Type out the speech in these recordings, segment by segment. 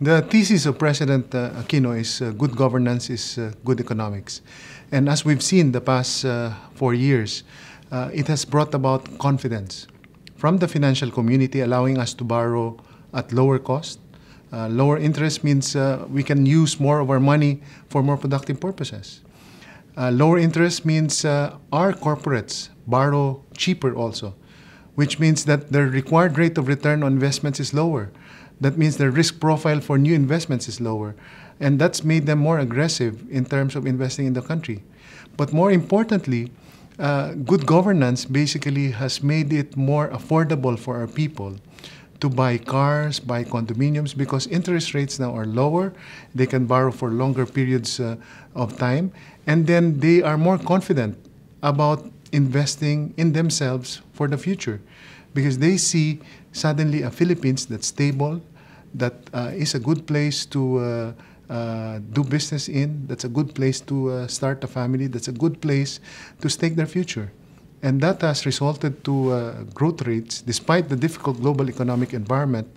The thesis of President uh, Aquino is uh, good governance is uh, good economics. And as we've seen the past uh, four years, uh, it has brought about confidence from the financial community, allowing us to borrow at lower cost. Uh, lower interest means we can use more of our money for more productive purposes. Lower interest means our corporates borrow cheaper also, which means that the required rate of return on investments is lower. That means the risk profile for new investments is lower. And that's made them more aggressive in terms of investing in the country. But more importantly, uh, good governance basically has made it more affordable for our people to buy cars, buy condominiums, because interest rates now are lower. They can borrow for longer periods uh, of time, and then they are more confident about investing in themselves for the future because they see suddenly a Philippines that's stable, that uh, is a good place to uh, uh, do business in, that's a good place to start a family, that's a good place to stake their future. And that has resulted to growth rates, despite the difficult global economic environment,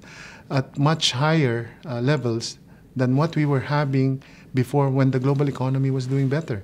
at much higher levels than what we were having before when the global economy was doing better.